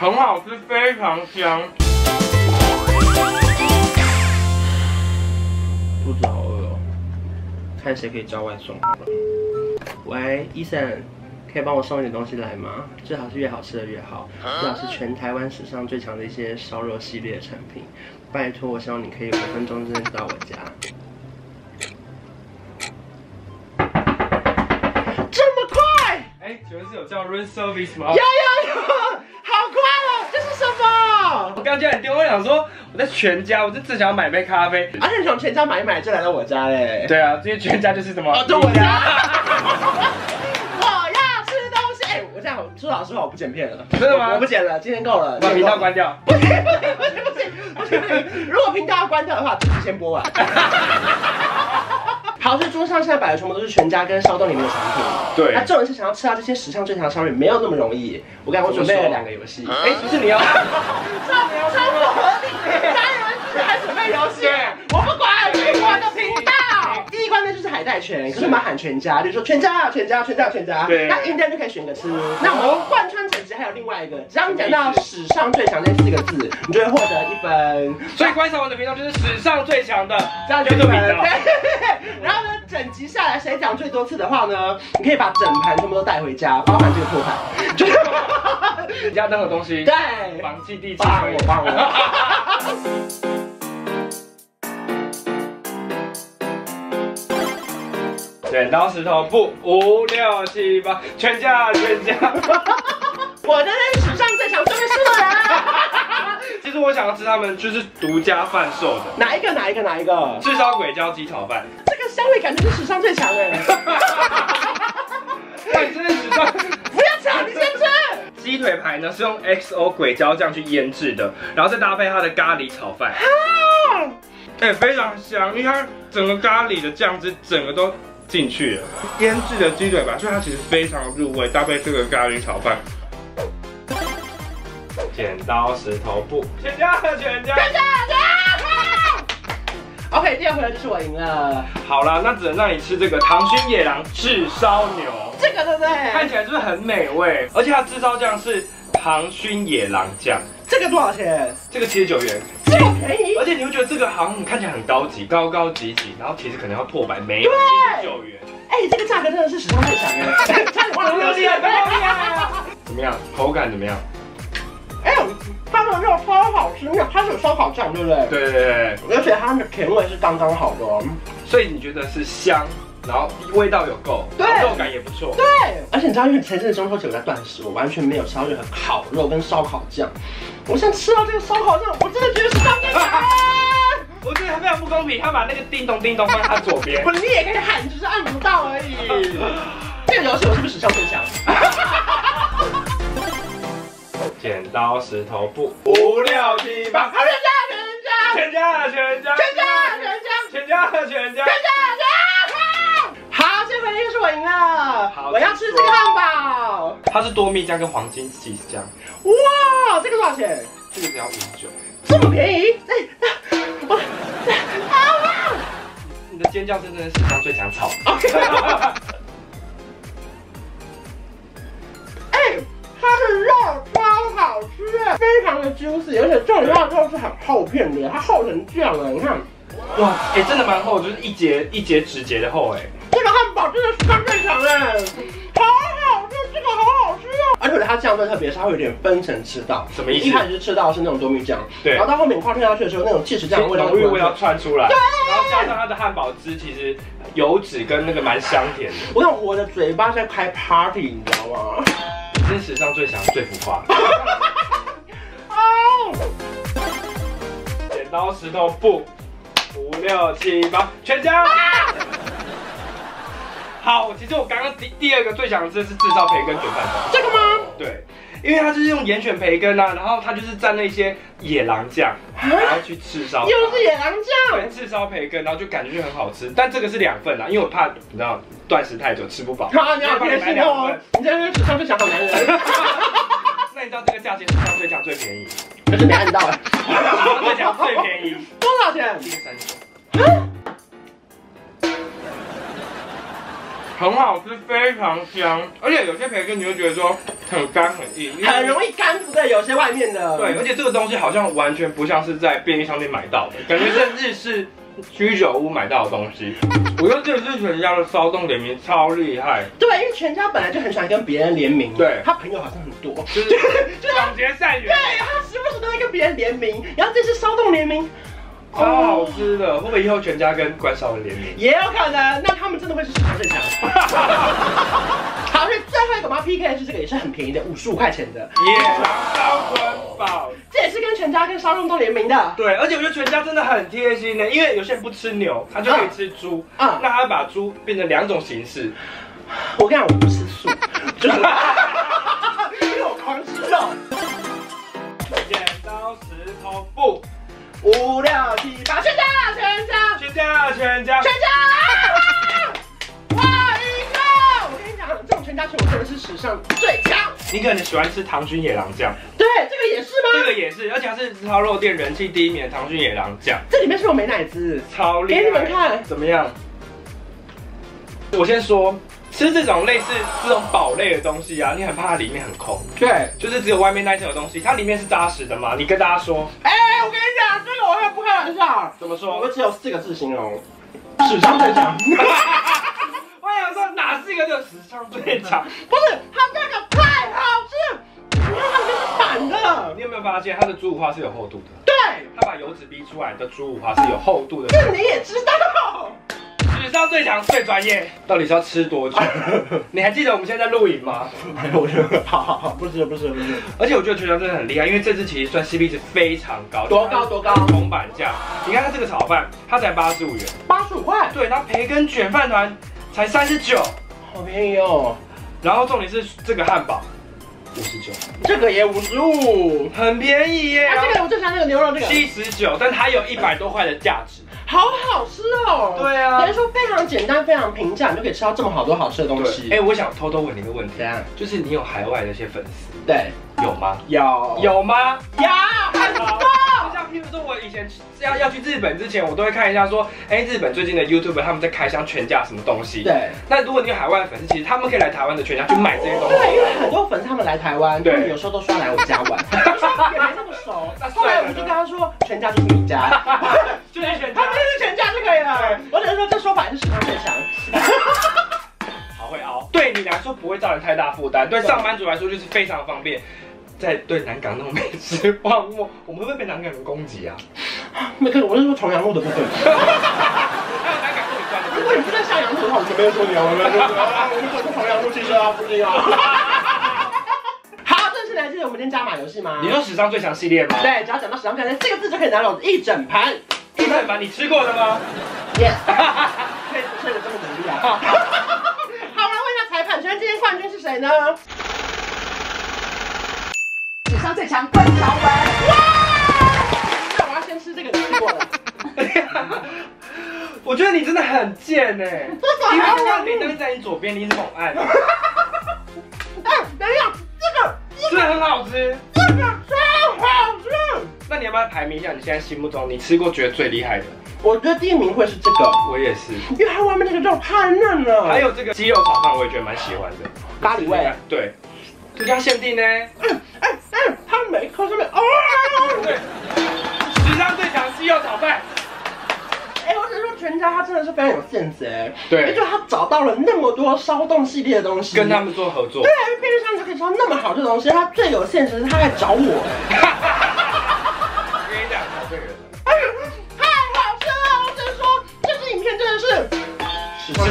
很好吃，非常香。肚子好饿哦，看谁可以叫外送好了。喂，医生，可以帮我送一点东西来吗？最好是越好吃的越好，最好是全台湾史上最强的一些烧肉系列的产品。拜托，我希望你可以五分钟之内到我家。这么快？哎，请问是有叫 room service 吗？有有有？我刚叫你丢，我，想说我在全家，我就只想要买杯咖啡。而且你从全家买一买就来到我家嘞。对啊，这些全家就是什么？哦，对，我家。我要吃东西。哎，我这样说老实话，我不剪片了。真的吗？我不剪了，今天够了。把频道关掉。不行不行不行不行不行！如果频道要关掉的话，就先播完。现在摆的全部都是全家跟烧到里面的产品。对那重点是想要吃到这些时尚最强的商品，没有那么容易。我刚才我准备了两个游戏。哎，不是你要？超超不合理！家人自还准备游戏，我不管，你管的频道。第一关呢就是海带拳，可是我们喊全家，就是说全家全家全家全家。对那赢的人就可以选个吃。那我们贯穿整集还有另外一个，只要你讲到史上最强那四个字，你就会获得一分。所以观赏我的频道就是史上最强的，这样就一分。对。然后呢，整集下来谁讲最多次的话呢，你可以把整盘全部都带回家，包含这个托盘。就是你家任何东西，对，房契地契帮我帮我。剪刀石头布，五六七八，全家全家。我的是史上最强说面书的人。其实我想要吃他们就是独家贩售的哪一个？哪一个？哪一个？炙烧鬼椒鸡炒饭。这个香味感觉是史上最强哎。那你真的史上？不要抢，你先吃。鸡腿排呢是用 XO 鬼椒酱去腌制的，然后再搭配它的咖喱炒饭。哎、非常香，因为它整个咖喱的酱汁整个都进去了，腌制的鸡腿吧，所以它其实非常入味，搭配这个咖喱炒饭。剪刀石头布，全家全家。全家全 OK，第二回合就是我赢了。好啦，那只能让你吃这个唐熏野狼炙烧牛，这个对不对？看起来是不是很美味？而且它炙烧酱是唐熏野狼酱，这个多少钱？这个七十九元？而且你会觉得这个航母看起来很高级，高高级级，然后其实可能要破百，没有对九元。哎，这个价格真的是史上最强哎！差点忘了很厉害，很厉害。怎么样？口感怎么样？哎，它的肉超好吃，因为它是有烧烤酱，对不对？对对对，而且它的甜味是刚刚好的哦。所以你觉得是香，然后味道有够，对肉感也不错。对，而且你知道，因为前阵子中秋节我在断食，我完全没有吃到任何烤肉跟烧烤酱。我现在吃到这个烧烤肉，我真的觉得是当面强。我觉得非常不公平，他把那个叮咚叮咚放在他左边不。你也可以喊，只是按不到而已。这个游戏我是不是史上最强？剪刀石头布，五六七八，好，全家全家全家全家全家全家全家全家全家全家。我赢了。好我要吃这个汉堡。它是多蜜酱跟黄金 cheese 酱，哇，这个多少钱？这个只要五十九。这么便宜？哎，我啊你的尖叫声真的是史上最强草。哎，它的肉超好吃哎，非常的 juicy，而且这里它的肉是很厚片的，它厚成这样了，你看哇，哎、真的蛮厚，就是一节一节指节的厚哎。这个汉堡真的是刚最强哎，好好吃，这个好好吃哦。而且它酱最特别，是它会有点分层吃到，什么意思一开始是吃到的是那种多蜜酱，对然后到后面你快吞下去的时候，那种 cheese 酱的味道浓郁味道就完全窜出来，然后加上它的汉堡汁，其实油脂跟那个蛮香甜的，我想我的嘴巴在开 party，你知道吗？你是史上最强最浮夸。哦，剪刀石头布，五六七八，全家。好，其实我刚刚第第二个最想吃的是炙烧培根卷饭团，这个吗？对，因为它就是用盐卷培根啊，然后它就是蘸那些野狼酱，然后去炙烧，又是野狼对，酱。炙烧培根，然后就感觉就很好吃，但这个是两份啦，因为我怕你知道断食太久吃不饱，好，你好所以帮贴心哦买两份。，你真的是史上最强好男人。那你知道这个价钱史上最强最便宜，可是没按到最强 最便宜，多少钱？一个三十很好吃，非常香，而且有些培根你会觉得说很干很硬，很容易干，对不对？有些外面的，对，而且这个东西好像完全不像是在便利商店买到的，感觉是日式居酒屋买到的东西。我觉得这个是全家的骚动联名超厉害，对，因为全家本来就很喜欢跟别人联名，对。他朋友好像很多，就是 广结善缘。对，，他时不时都会跟别人联名，然后这次骚动联名，超好吃的。会不会以后全家跟关少文联名？也有可能，那他们真的会是史上最强。好，所以最后一个我们要 PK 的是这个，也是很便宜的，五十五块钱的，野狼烧昆堡。这也是跟全家跟烧肉都联名的。对，而且我觉得全家真的很贴心呢，因为有些人不吃牛，他就可以吃猪，嗯那他把猪变成两种形式，我跟你讲，我不吃素，就是 因为我狂吃肉。剪刀石头布，五六七八，全家，全家，全家全家全家！哇，一个！我跟你讲，这种全家全我真的是史上最强。你可能喜欢吃唐军野狼酱，对，这个也是吗？这个也是，而且它是烧肉店人气第一名的唐军野狼酱，这里面是有美乃滋，超厉害。给你们看怎么样？我先说，吃这种类似这种堡类的东西啊，你很怕它里面很空，对。就是只有外面那一层有东西，它里面是扎实的嘛。你跟大家说，哎、我跟你讲，这个我也不开玩笑，怎么说我？只有四个字形容，史上最强。我想说哪是一个就史上最强？不是，它这个太好吃，你看它里面是反的，你有没有发现它的猪五花是有厚度的？对，它把油脂逼出来的猪五花是有厚度的。这你也知道。史上最强最专业，到底是要吃多久？你还记得我们现在在录影吗？我觉得好好好，不是不是不是，而且我觉得全场真的很厉害，因为这只其实算 CP 值非常高，多高多高铜板价。你看它这个炒饭，它才八十五元，八十五块，对，它培根卷饭团才三十九，好便宜哦。然后重点是这个汉堡五十九，这个也五十五，很便宜耶。啊，这个我最喜欢那个牛肉这个，七十九，但它有一百多块的价值。好好吃哦。对啊等于说非常简单，非常平价，你就可以吃到这么好多好吃的东西。哎、我想偷偷问你一个问题啊，就是你有海外的一些粉丝对，有吗？有有吗？有很好多。就像譬如说，我以前要要去日本之前，我都会看一下说，哎、日本最近的 YouTube 他们在开箱全家什么东西。。对。那如果你有海外的粉丝，其实他们可以来台湾的全家去买这些东西。对，因为很多粉丝他们来台湾，对有时候都说要来我家玩，也没那么熟。后来我就跟他说，全家就是你家，史上最强。好会熬，对你来说不会造成太大负担，对上班族来说就是非常方便。在对南港那种美食荒漠，我们会不会被南港人攻击啊？没可我是说重阳路的部分。还有南港这里赚的如果你不在下阳路的话，我就没有说你啊，我们没有说啊，我们走在重阳路汽车啊附近啊。好，这次来记得我们今天加码游戏吗？你说史上最强系列吗？对，只要讲到史上最强这个字就可以拿走一整盘。一整盘你吃过的吗？Yes，好，我来问一下裁判，请问今天冠军是谁呢？史上最强关晓雯。那我要先吃这个你吃过的。我觉得你真的很贱哎，这因为刚个刚铃铛在你左边，你一直猛按，哎，等一下，这个真的很好吃。这个超好吃。那你要不要排名一下你现在心目中你吃过觉得最厉害的？我觉得第一名会是这个，我也是。因为它外面那个肉太嫩了。还有这个鸡肉炒饭，我也觉得蛮喜欢的，咖喱味。对，独家限定呢。嗯哎哎，它每一颗上面哦。对，史上最强鸡肉炒饭。哎，我只能说全家它真的是非常有 sense 哎。对也就是他找到了那么多烧动系列的东西，跟他们做合作对。啊，因为便利商店就可以吃到那么好吃的东西，他最有现实是他来找。我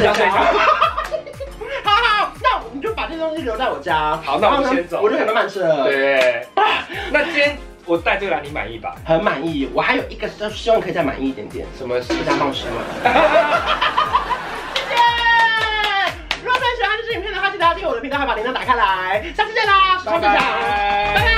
好好，那我们就把这东西留在我家。好那我们先走我就可以慢慢吃了。，对。那今天我带这个来，你满意吧？很满意。我还有一个是希望可以再满意一点点，什么是不？加冒失吗。谢谢。如果真的喜欢这支影片的话，记得要订阅我的频道，还把铃铛打开来。下次见啦，拜拜。